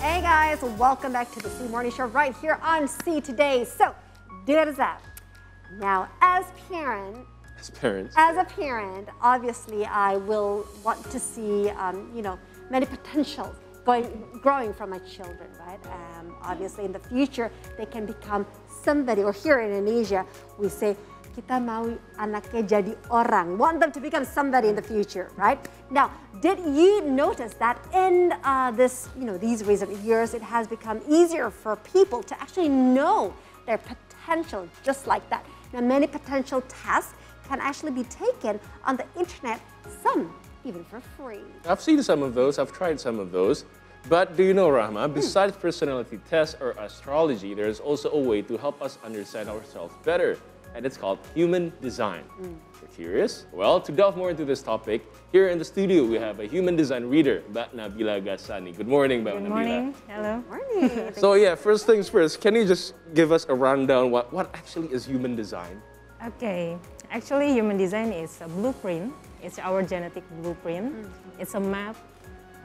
Hey guys, welcome back to the SEA Morning Show right here on SEA Today. So, there's that. Now, as parent, As parents. as a parent, obviously, I will want to see, um, you know, many potentials going, growing from my children, right? Um, obviously, in the future, they can become somebody. Or here in Indonesia, we say kita mau anaknya jadi orang. Want them to become somebody in the future, right? Now, did you notice that in uh, this, you know, these recent years, it has become easier for people to actually know their potential, just like that. Now, many potential tests can actually be taken on the internet, some even for free. I've seen some of those, I've tried some of those. But do you know, Rahma, besides personality tests or astrology, there's also a way to help us understand ourselves better, and it's called human design. You're curious? Well, to delve more into this topic, here in the studio we have a human design reader, Mbak Nabila Gasani. Good morning, Mbak Good Nabila. morning. Hello. Morning. So yeah, first things first, can you just give us a rundown what, what actually is human design? Okay. Actually, human design is a blueprint. It's our genetic blueprint. It's a map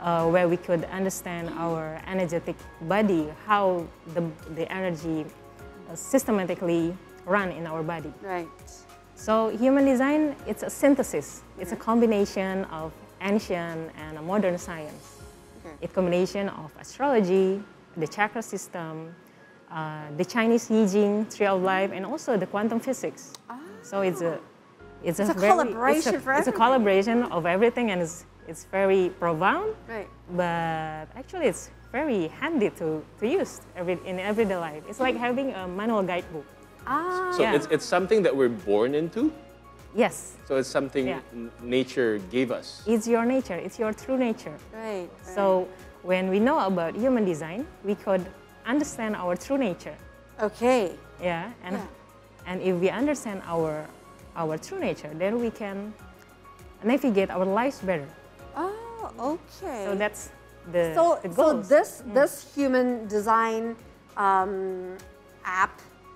uh, where we could understand our energetic body, how the, the energy uh, systematically run in our body. right. So human design, it's a synthesis. It's a combination of ancient and modern science. Okay. It's a combination of astrology, the chakra system, uh, the Chinese I Ching, Tree of Life, and also the quantum physics. So it's a it's, It's a very- collaboration it's a, for It's a collaboration of everything, and it's it's very profound. Right. But actually, it's very handy to, to use every, in everyday life. It's like having a manual guidebook. Ah, So Yeah. it's, it's something that we're born into? Yes, So it's something Yeah. nature gave us. it's your nature. It's your true nature. right. So when we know about human design, we could understand our true nature. okay. Yeah, and Yeah. and if we understand our our true nature, then we can navigate our lives better. Oh, okay. So that's the, so, the so goals. this this human design um, app,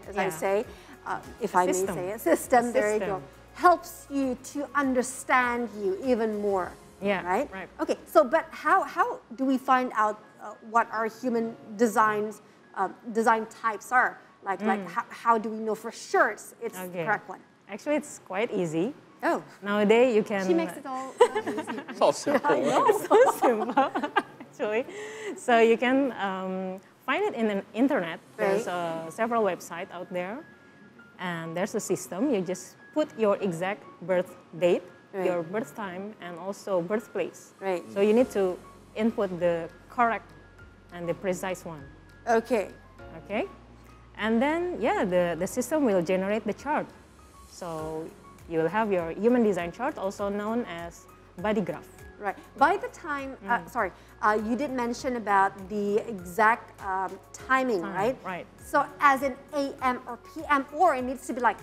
as I say, uh, if I System. may say it, system. A There you go. Helps you to understand you even more. Yeah, Right. right. Okay. So, but how how do we find out uh, what our human designs um, design types are? Like like how, how do we know for sure it's, it's the Mm. Correct one? Actually, it's quite easy. Oh, Nowadays, you can. she makes it all so easy. It's all simple. It's so simple, actually. So you can um, find it in the internet. There's uh, several websites out there, and there's a system. You just put your exact birth date, Right. your birth time, and also birthplace. Right. So you need to input the correct and the precise one. Okay. Okay, and then yeah, the, the system will generate the chart. So you will have your human design chart, also known as body graph. Right. By the time, uh, Mm. sorry, uh, you did mention about the exact um, timing, Time, right? right. So as in AM or PM, or it needs to be like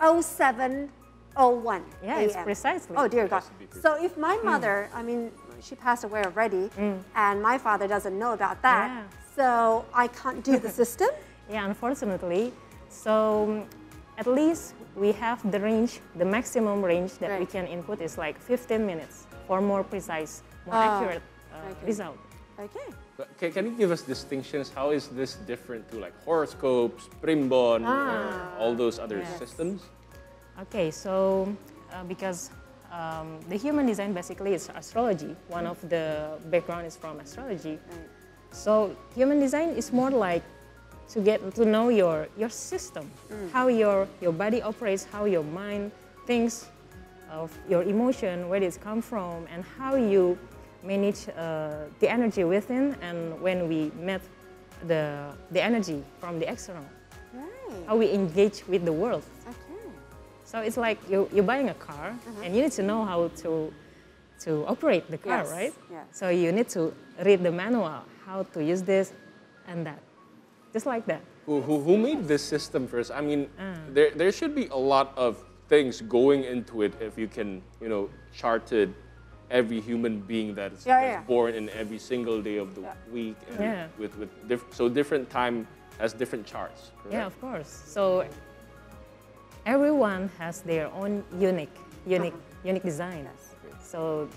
0701 Yeah, it's precisely. Oh dear God. to be precise. So if my mother, I mean, she passed away already, and my father doesn't know about that, Mm. Yeah. so I can't do the system. Yeah, unfortunately. So um, at least we have the range, the maximum range that we can input is like 15 minutes for more precise, more Ah, accurate uh, okay. result. Okay. But can, can you give us distinctions? How is this different to like horoscopes, primbon, or all those other Yes. systems? Okay, so uh, because um, the human design basically is astrology, one of the background is from astrology. So human design is more like to get to know your your system, how your your body operates, how your mind thinks, of your emotion, where it's come from, and how you manage uh, the energy within, and when we met the the energy from the external, Right. how we engage with the world. Okay. So it's like you, you're buying a car and you need to know how to, to operate the car, Yes, right? yes. So you need to read the manual, how to use this and that. Just like that. Who, who, who made this system first? I mean, Ah. there, there should be a lot of things going into it if you can, you know, charted every human being that's, Yeah, that's yeah. born in every single day of the Yeah. week. And Yeah. With, with diff- so different time has different charts. Correct? Yeah, of course. So everyone has their own unique, unique, unique design. So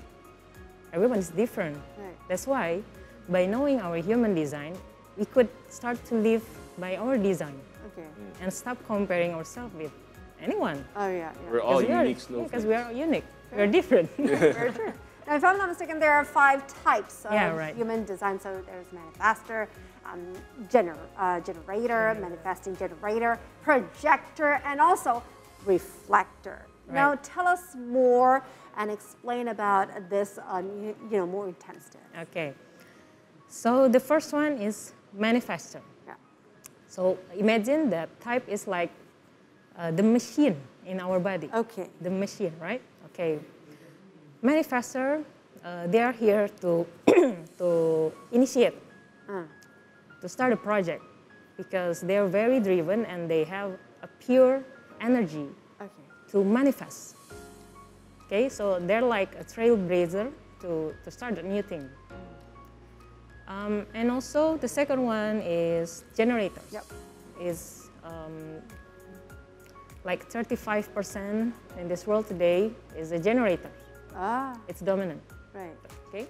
everyone is different. Right. That's why by knowing our human design, we could start to live by our design Okay. Mm. and stop comparing ourselves with anyone. Oh yeah. We're yeah. all we are- unique Because snowflakes. we are unique. We're different. Very true. Now, if I'm not mistaken, there are five types of Yeah, right. human design. So there's manifestor, um, gener- uh, generator, manifesting generator, projector, and also reflector. Right. Now, tell us more and explain about this, um, you, you know, more intense. okay. So the first one is manifestor. Yeah. So imagine that type is like uh, the machine in our body. Okay. The machine, right? Okay. Manifestor, uh, they are here to to initiate, to start a project, because they are very driven and they have a pure energy Okay. to manifest. Okay, so they're like a trailblazer to, to start a new thing. Um, and also the second one is generators. Yep. Is um, like 35% in this world today is a generator. Ah, It's dominant. right. Okay,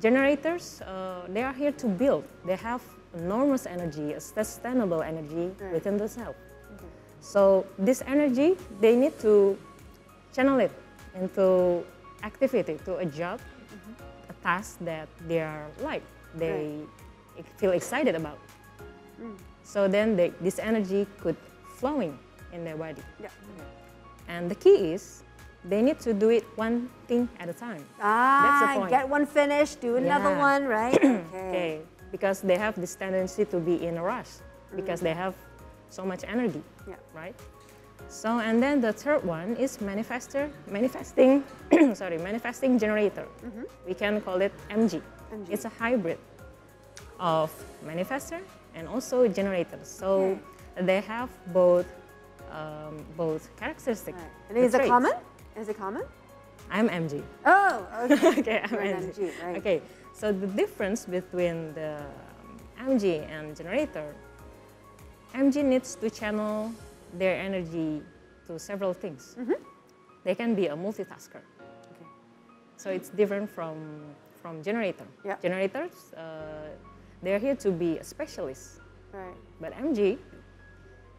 generators uh, they are here to build. They have enormous energy, a sustainable energy Right. within themselves. So this energy they need to channel it into activity, to a job, a task that they are like, they feel excited about. So then they, this energy could flowing in their body. Yeah. And the key is they need to do it one thing at a time. Ah, point. get one finished, do another Yeah. one, right? Okay. Okay, because they have this tendency to be in a rush because they have so much energy, Yeah. right? So and then the third one is manifestor, manifesting, sorry, manifesting generator. We can call it MG. MG. It's a hybrid of manifestor and also generator. So they have both um, both characteristics. Right. And is it common? Is it common? I'm MG. Oh, okay. okay, I'm MG. MG, right. Okay, so the difference between the um, MG and generator, MG needs to channel their energy to several things. Mm-hmm. They can be a multitasker. Okay. So it's different from from generator. Yeah. Generators, uh, they're here to be a specialist, Right. but MG,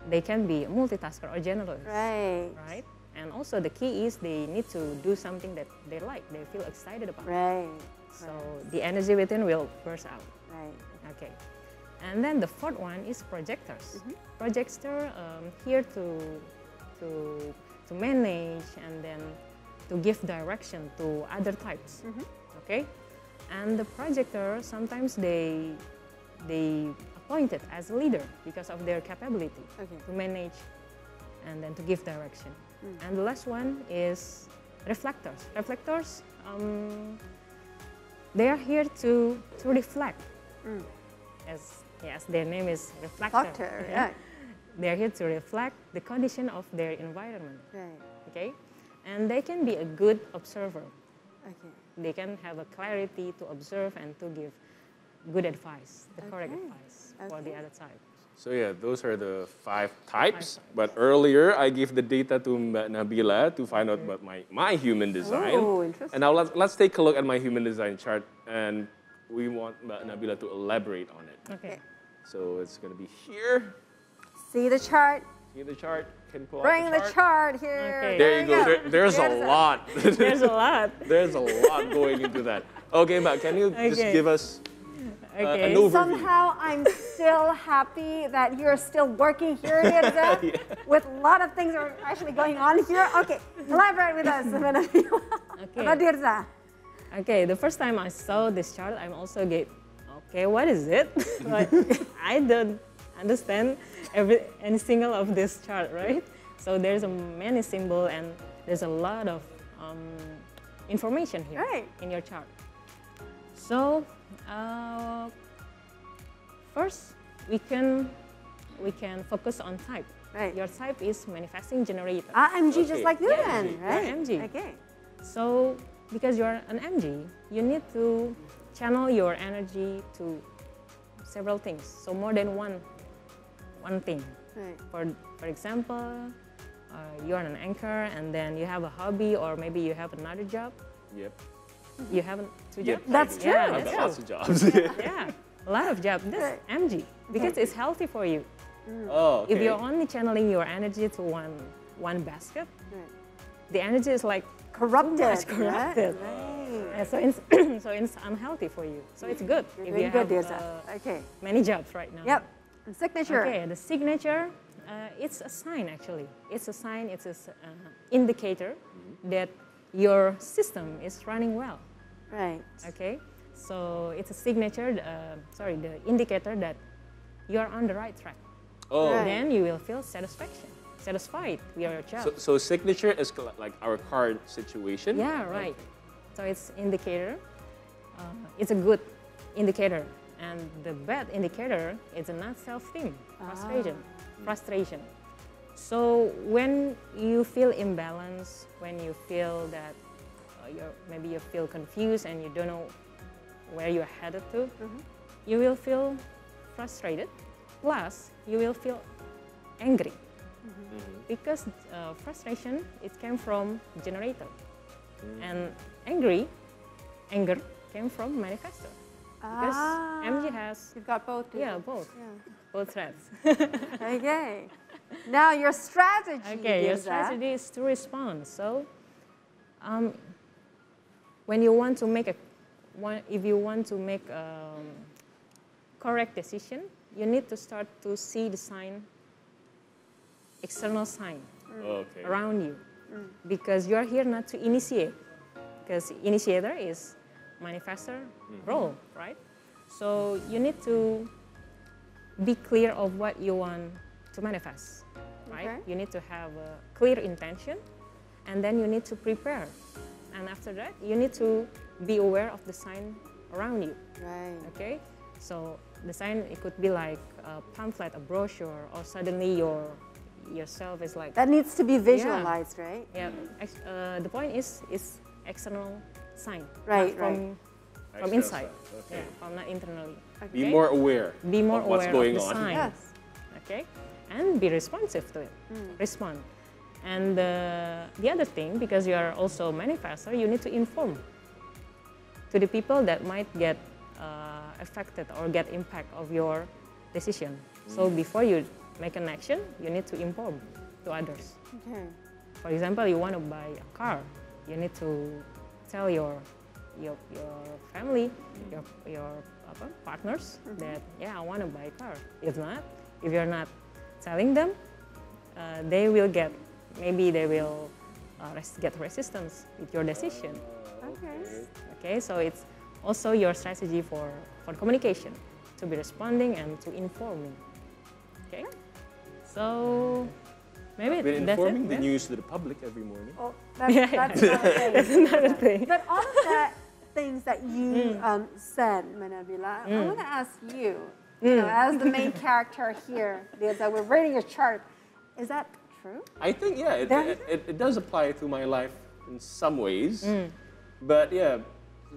they can be a multitasker or generalist Right. right? And also the key is they need to do something that they like, they feel excited about. Right. So the energy within will burst out. Right. Okay. And then the fourth one is projectors. Mm-hmm. Projector um, here to to to manage and then to give direction to other types. Mm-hmm. Okay. And the projector sometimes they they appointed as a leader because of their capability Okay. to manage and then to give direction. Mm. And the last one is reflectors. Reflectors, um, they are here to, to reflect. Mm. As yes, their name is reflector. Doctor, Yeah. right. They are here to reflect the condition of their environment. Right. Okay, and they can be a good observer. Okay. They can have a clarity to observe and to give good advice, the correct Okay. advice for the Okay. other side. So yeah, those are the five types. types. But earlier, I gave the data to Mbak Nabila to find out about my, my human design. Oh, interesting. And now let's, let's take a look at my human design chart, and we want Mbak Nabila to elaborate on it. Okay. So it's gonna be here. See the chart. See the chart? Can pull Bring out the the chart? chart here. Okay. There you go. There, there's There's a a- lot. There's a lot. there's a lot going into that. Okay, Mbak, can you just give us Okay. an overview? Somehow I'm still happy that you're still working here, Mirza, with a lot of things are actually going on here. Okay, collaborate with us. Okay. About. Okay, the first time I saw this chart, I'm also get, okay, what is it? like, I don't understand every any single of this chart, right? So there's a many symbol and there's a lot of um, information here Right. in your chart. So uh, first we can we can focus on type. Right. Your type is manifesting generator. Ah, MG just like you Yeah, then, you're right? MG. Okay. So, because you're an MG, you need to channel your energy to several things. So more than one, one thing. Right. For for example, uh, you're an anchor, and then you have a hobby, or maybe you have another job. Yep. You haven't two Yeah, jobs? That's true. Yeah, I've true. lots of jobs. Yeah, a lot of jobs. This MG because it's healthy for you. oh, okay. If you're only channeling your energy to one one basket, Right. the energy is like Corrupted. much corrupted. Right. uh, so it's so it's unhealthy for you. So it's good You're if doing you good, have Dirza. uh, okay. many jobs right now. Yep. And signature. Okay, the signature, uh, it's a sign actually. It's a sign, it's an uh, indicator that your system is running well. Right. Okay, so it's a signature, uh, sorry, the indicator that you're on the right track. oh, Right. Then you will feel satisfaction, satisfied with your job. so, so signature is like our current situation. yeah, right. So it's indicator. Uh, it's a good indicator, and the bad indicator is a not-self theme, frustration, frustration. So when you feel imbalance, when you feel that uh, you're, maybe you feel confused and you don't know where you're headed to, you will feel frustrated. Plus, you will feel angry because uh, frustration it came from generator, and angry, anger came from manifestor. Because Ah, MG has You've got both. yeah both Yeah. both threads. Okay. Now your strategy. Okay, your strategy is to respond. So, um, when you want to make a, one, if you want to make a correct decision, you need to start to see the sign, external sign mm. oh, Okay. around you, mm. because you are here not to initiate, because initiator is manifestor mm-hmm. role, right? So you need to be clear of what you want to manifest, right? Okay. You need to have a clear intention, and then you need to prepare. And after that, you need to be aware of the sign around you. Right. Okay, so the sign it could be like a pamphlet, a brochure, or suddenly your yourself is like That needs to be visualized, right? yeah. ex- Uh, the point is it's external sign, Right, not from External from inside, sign, okay. yeah, from not internally. Okay. Be more aware. Be more of what's aware going of the on. sign. Yes. Okay, and be responsive to it. Hmm. Respond. And uh, the other thing, because you are also a manifestor, you need to inform to the people that might get uh, affected or get impact of your decision. So Mm. before you make an action, you need to inform to others. Okay. For example, you want to buy a car, you need to tell your your, your family, your your apa, partners that yeah, I want to buy a car. If not, if you're not telling them, uh, they will get maybe they will uh, res- get resistance with your decision. Okay. Okay, so it's also your strategy for for communication to be responding and to informing. Okay, so maybe Been that's informing it. the yeah? news to the public every morning. Oh, that's, Yeah, yeah. that's another thing. That's another thing. But all of the things that you Mm. um, said, Manabila, I want to ask you, you know, Mm. as the main character here, that we're reading a chart, is that true? I think yeah, it, it, it, it does apply to my life in some ways. Mm. But yeah,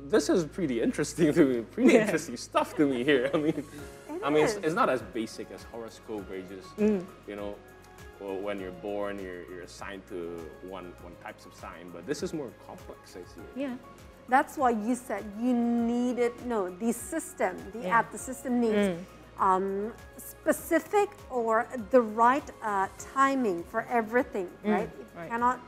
this is pretty interesting to me. Pretty Yeah. interesting stuff to me here. I mean, It I mean, it's, it's not as basic as horoscope, where you just Mm. you know, well, when you're born, you're, you're assigned to one one types of sign. But this is more complex. I see it. Yeah. That's why you said you needed, no, the system, the Yeah. app, the system needs um, specific or the right uh, timing for everything, right? It right. cannot,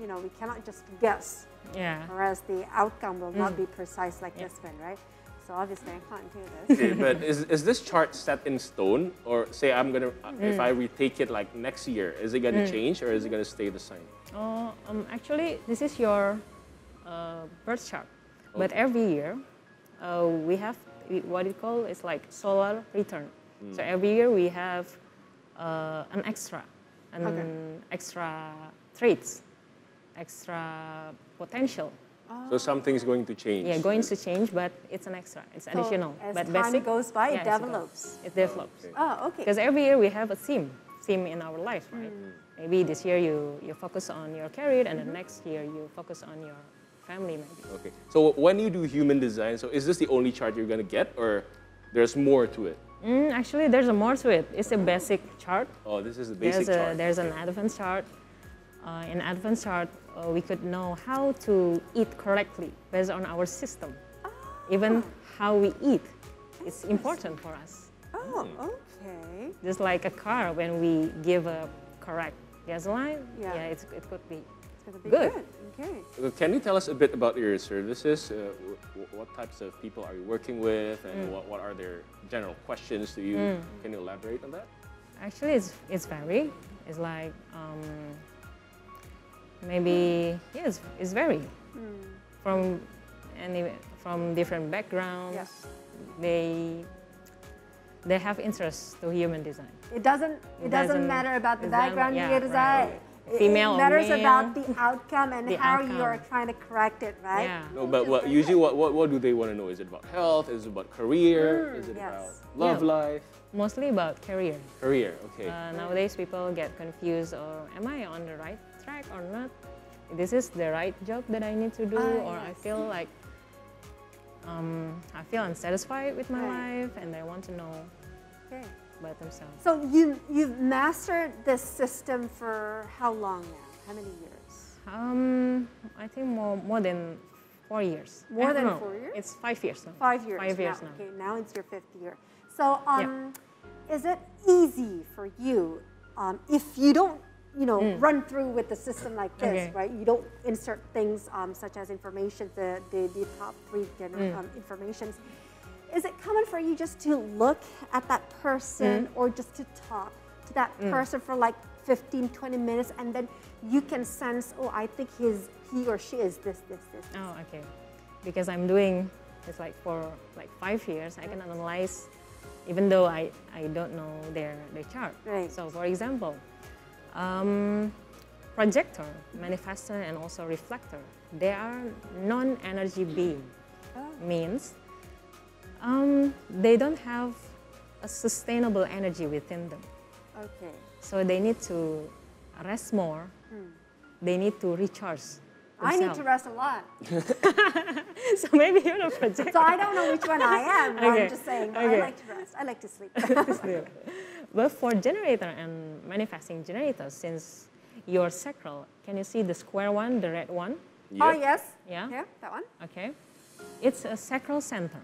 you know, we cannot just guess, Yeah. whereas the outcome will not be precise like Yeah. this one, right? So obviously I can't do this. Okay, but is, is this chart set in stone, or say I'm gonna uh, if Mm. I retake it like next year, is it gonna change or is it gonna stay the same? Oh, um, actually, this is your uh, birth chart. But every year, uh, we have i- what it called is like solar return. So hmm. every year we have uh, an extra, an Okay. extra traits, extra potential. Oh. So something's going to change. Yeah, going to change, but it's an extra. It's additional. as but time basic, goes by, it yeah, as goes- develops. It develops. Okay. Oh, okay. Because every year we have a theme, theme in our life, right? Hmm. Maybe this year you, you focus on your career, and the mm-hmm. next year you focus on your family, maybe. Okay. So when you do human design, so is this the only chart you're gonna get, or there's more to it? Mm, actually, there's a more to it. It's a basic chart. Oh, this is the basic there's a chart. there's an advanced chart. Uh, in advanced chart, uh, we could know how to eat correctly based on our system. Even how we eat is important for us. Oh, okay. Just like a car, when we give a correct gasoline, Yeah. yeah, it's, it could be. It's gonna be Good. good. Okay. Can you tell us a bit about your services? Uh, wh- wh- what types of people are you working with, and what, what are their general questions to you? Can you elaborate on that? Actually, it's, it's vary. It's like um, maybe, yes, it's vary. From any, from different backgrounds, Yes. they, they have interest to human design. It doesn't. It, It doesn't, doesn't- matter about the background yeah, you design. Right. It- Female It matters male. about the outcome and The how you are trying to correct it, right? Yeah. No, but what, usually, what, what, what do they want to know? Is it about health? Is it about career? Is it yes. about love Yeah. life? Mostly about career. Career, okay. Uh, nowadays, people get confused or am I on the right track or not? This is the right job that I need to do, Ah, or I feel like um, I feel unsatisfied with my Right. life and I want to know Okay. About themselves. So you you've mastered this system for how long now? How many years? Um, I think more more than four years. More Eh, than no, four years? It's five years now. Five years. Five years now. now. Okay, now it's your fifth year. So, um, is it easy for you um, if you don't, you know, run through with the system like this, Mm. Okay. right? You don't insert things um, such as information, the the, the top three general Mm. um, informations. Is it common for you just to look at that person Mm. or just to talk to that person for like 15, 20 minutes and then you can sense, oh, I think his, he or she is this, this, this. Oh, okay. Because I'm doing it's like for like five years, I can analyze, even though I, I don't know their their chart. Right. So, for example, um, projector, manifestor, and also reflector, they are non-energy being. Oh. Means um, they don't have a sustainable energy within them. Okay. So they need to rest more. They need to recharge. Hmm. I need to rest a lot. So maybe you're a projector. So I don't know which one I am. Okay. I'm just saying, but I like to rest. I like to sleep. But for generator and manifesting generators, since your sacral, can you see the square one, the red one? Oh, Yep. yes. Yeah. Yeah, that one. Okay. It's a sacral center.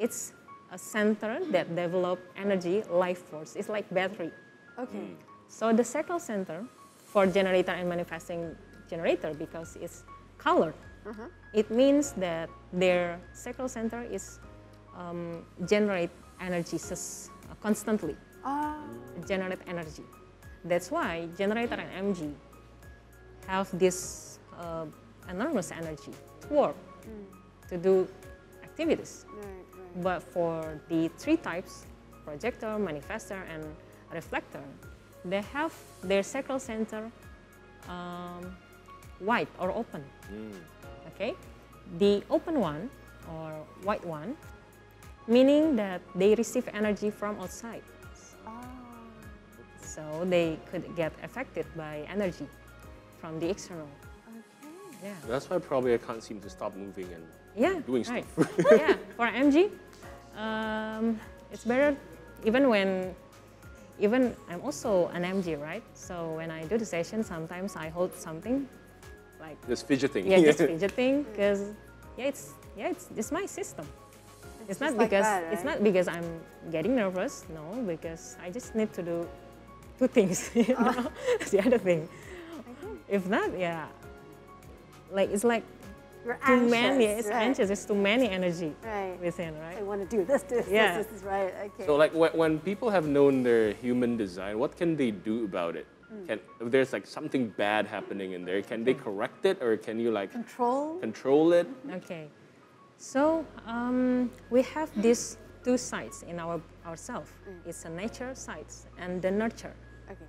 It's a center that develop energy, life force. It's like battery. Okay. So the sacral center for generator and manifesting generator, because it's colored, it means that their sacral center is um, generate energy sus- uh, constantly. Ah, generate energy. That's why generator and MG have this uh, enormous energy to work, to do activities. right, right. But for the three types, projector, manifestor, and reflector, they have their sacral center um, wide or open. Okay, the open one or white one, meaning that they receive energy from outside. Ah, So they could get affected by energy from the external. okay. Yeah. That's why probably I can't seem to stop moving and Yeah. doing right. stuff. yeah. For MG, um, it's better even when even I'm also an MG, right? So when I do the session, sometimes I hold something like Just fidgeting. yeah, just fidgeting because yeah, it's yeah, it's it's my system. It's, It's not just like because that, it's not because I'm getting nervous. No, because I just need to do two things. You Oh. know, That's the other thing. If not, yeah, like it's like You're too anxious. many. It's right. anxious. It's too many energy Right. within, I right? want to do this, this, Yeah. this, this is right. Okay. So like when, when people have known their human design, what can they do about it? Hmm. Can if there's like something bad happening in there, can they correct it or can you like Control. control it? Okay. So um, we have these two sides in our ourself. It's a nature side and the nurture. Okay.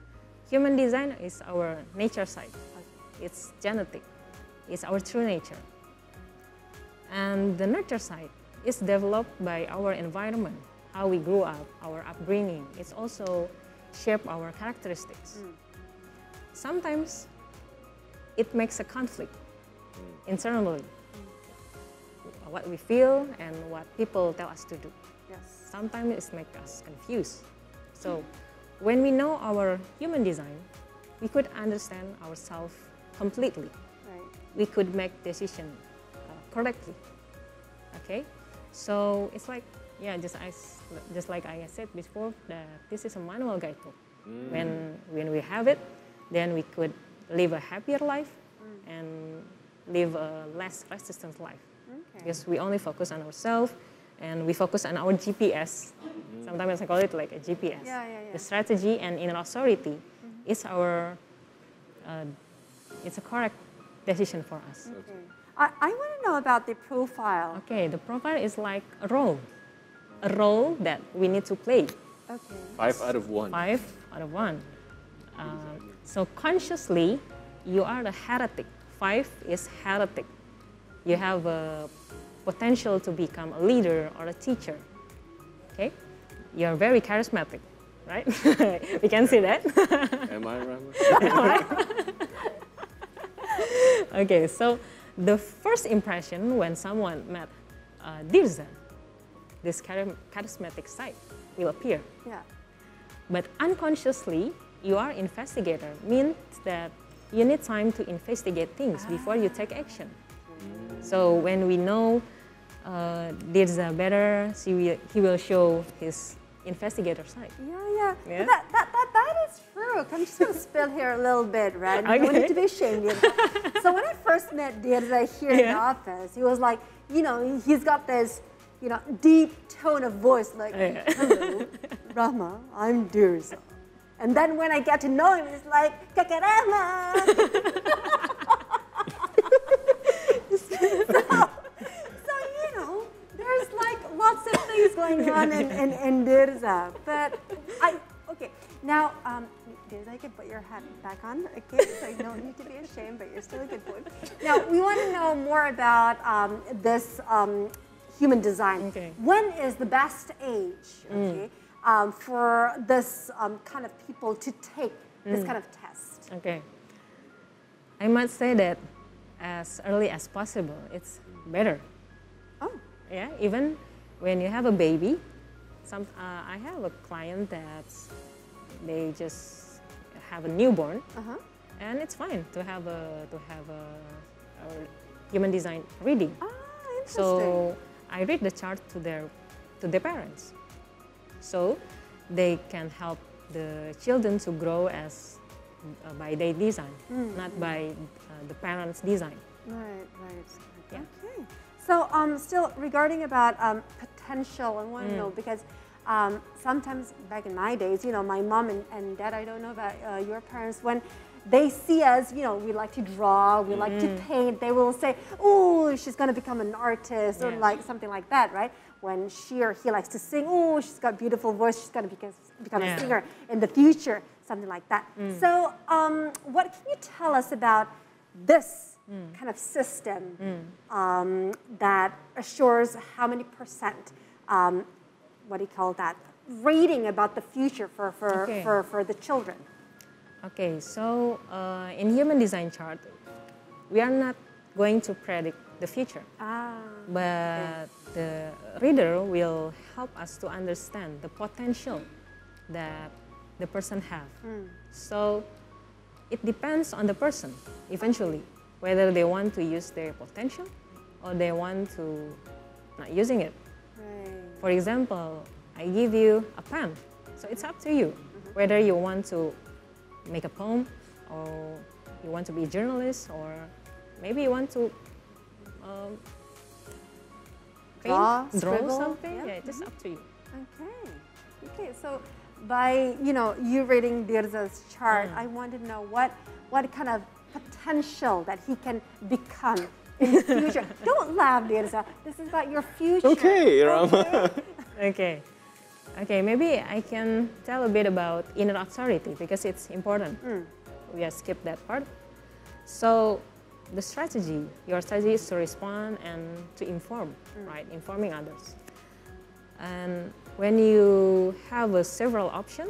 Human design is our nature side. Okay. It's genetic. It's our true nature. And the nurture side is developed by our environment, how we grew up, our upbringing. It's also shape our characteristics. Sometimes it makes a conflict internally. What we feel and what people tell us to do Yes. sometimes it makes us confused. So when we know our human design, we could understand ourselves completely. Right. We could make decision uh, correctly. Okay, so it's like yeah, just I s- just like I said before that this is a manual guidebook. Mm. When when we have it, then we could live a happier life mm. and live a less resistant life Okay. because we only focus on ourselves and we focus on our GPS. Mm. Sometimes I call it like a GPS. Yeah, yeah, yeah. The strategy and inner authority mm-hmm. is our, uh, it's a correct decision for us. Okay. I, I want to know about the profile. Okay, the profile is like a role, a role that we need to play. Okay. Five out of one. Five out of one. Uh, so consciously, you are the heretic. Five is heretic. You have a potential to become a leader or a teacher. Okay, you are very charismatic, right? we can see that. Am I, Rahma? okay, so the first impression when someone met uh, Dirza, this charismatic side will appear. Yeah. But unconsciously, you are investigator means that you need time to investigate things before you take action. So when we know uh, Dirza better, will, he will show his investigator side. Yeah, yeah. Yeah? That, that, that, that is true. I'm just going to spill here a little bit, right? You don't need to be ashamed. So when I first met Dirza here in the office, he was like, you know, he's got this, you know, deep tone of voice, like, Yeah. hello, Rahma, I'm Dirza. And then when I get to know him, it's like, Kakarama. so, so, you know, there's like lots of things going on in, in, in Dirza. But I, okay, now, um, Dirza, you can put your hat back on, okay? So you don't need to be ashamed, but you're still a good boy. Now, we want to know more about um, this um, human design. Okay. When is the best age, okay, um, for this um, kind of people to take this kind of test? Okay. I must say that as early as possible, it's better. Oh, Yeah, even when you have a baby, some uh, I have a client that they just have a newborn, uh-huh. and it's fine to have a to have a, a human design reading. Ah, interesting. So I read the chart to their to their parents, so they can help the children to grow as uh, by their design, not by uh, the parents' design. Right, right. Yeah. Okay. So, um, still regarding about um, potential, I want to know because um, sometimes back in my days, you know, my mom and, and dad, I don't know about uh, your parents, when they see us, you know, we like to draw, we like to paint, they will say, oh, she's going to become an artist or Yeah. like something like that, right? When she or he likes to sing, oh, she's got beautiful voice, she's going to become, become a singer in the future, something like that. So, um, what can you tell us about this kind of system um, that assures how many percent, um, what do you call that, reading about the future for, for, Okay. for, for the children? Okay, so uh, in human design chart, we are not going to predict the future, Ah, but the reader will help us to understand the potential that the person have. So it depends on the person eventually whether they want to use their potential or they want to not using it. right. For example, I give you a pen, so it's up to you whether you want to make a poem or you want to be a journalist or maybe you want to um, paint, Draw, draw scribble, something. yeah. Yeah, it's just up to you. Okay. Okay. So by you know you reading Dirza's chart, Mm. I want to know what what kind of potential that he can become future. Don't laugh, Dirza. This is about your future. Okay, Rahma. Okay? Okay. Okay, maybe I can tell a bit about inner authority because it's important. Hmm. We have skipped that part. So, the strategy, your strategy is to respond and to inform, hmm. right? Informing others. And when you have a several option,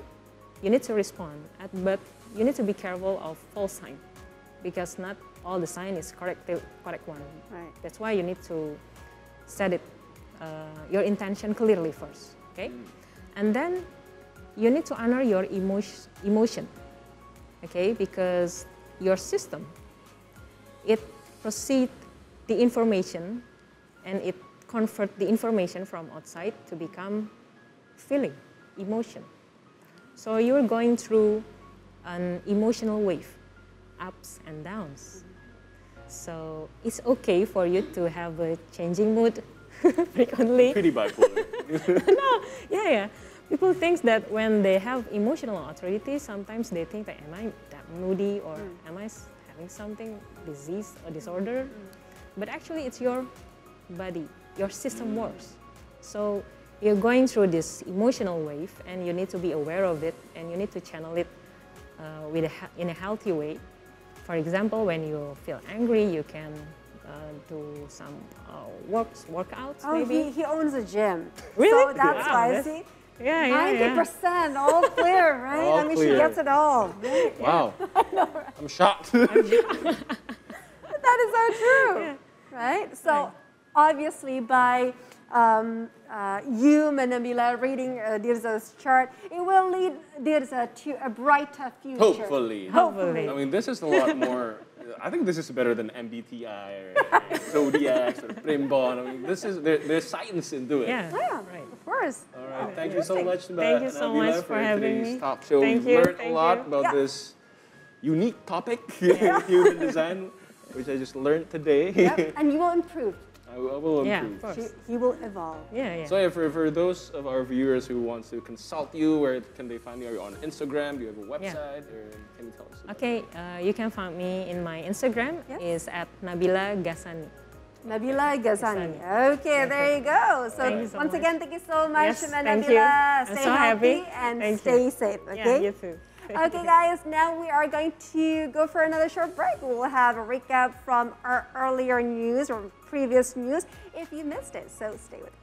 you need to respond, at- but you need to be careful of false sign because not all the sign is correct, correct one. Right. That's why you need to set it, uh, your intention clearly first, okay? And then you need to honor your emotion, emotion, okay? Because your system it proceed the information and it convert the information from outside to become feeling, emotion. So you're going through an emotional wave, ups and downs. So it's okay for you to have a changing mood frequently. Pretty bipolar. no, yeah, yeah. People think that when they have emotional authority, sometimes they think that am I that moody or am I having something disease or disorder? But actually, it's your body, your system works. So you're going through this emotional wave, and you need to be aware of it, and you need to channel it uh, with a, in a healthy way. For example, when you feel angry, you can uh, do some uh, works, workouts, Oh, maybe. he, he owns a gym. Really? So that's Wow, why, that's- see? yeah, yeah, yeah. 90% all clear, right? All I mean, clear. she gets it all. Wow. I'm shocked. that is so true, right? So obviously, by um, uh, you, Manamila, reading uh, Dirza's chart, it will lead Dirza to a brighter future. Hopefully. Hopefully. I mean, this is a lot more. I think this is better than MBTI or Zodiac or Primbon. I mean, this is there, there's science into it. Yeah, Yeah, right. of course. All right. Thank you so much, Thank you so Nabila, much for having me. Talk show. Thank We've you, learned a lot you. about Yeah. this unique topic, human design, which I just learned today. Yep. and you will improve. I will I will Yeah, improve. of He, course. he will evolve. Yeah, yeah. So yeah, for, for those of our viewers who wants to consult you, where can they find you? Are you on Instagram? Do you have a Yeah. website? Or can you tell us? Okay, uh, you can find me in my Instagram Yes. is at Nabila Gasani. Nabila Gasani. Gasani. Okay, there you go. So, you so once much. again, thank you so much, Yes, Nabila. thank you. I'm Stay so healthy happy. and Thank stay you. safe. Yeah, Okay. you too. okay, guys, now we are going to go for another short break. We'll have a recap from our earlier news or previous news if you missed it. So stay with us.